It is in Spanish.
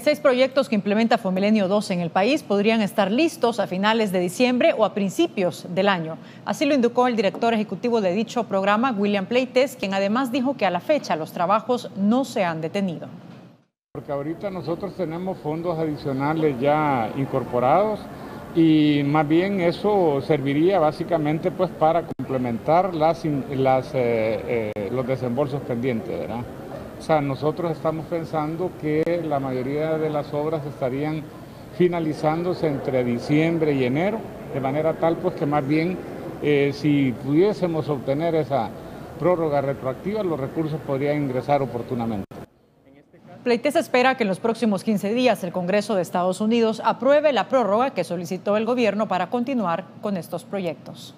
Seis proyectos que implementa Fomilenio 2 en el país podrían estar listos a finales de diciembre o a principios del año. Así lo indicó el director ejecutivo de dicho programa, William Pleites, quien además dijo que a la fecha los trabajos no se han detenido. Porque ahorita nosotros tenemos fondos adicionales ya incorporados y más bien eso serviría básicamente pues para complementar las, eh, eh, los desembolsos pendientes, ¿verdad? O sea, nosotros estamos pensando que la mayoría de las obras estarían finalizándose entre diciembre y enero, de manera tal pues que más bien eh, si pudiésemos obtener esa prórroga retroactiva, los recursos podrían ingresar oportunamente. Pleites espera que en los próximos 15 días el Congreso de Estados Unidos apruebe la prórroga que solicitó el gobierno para continuar con estos proyectos.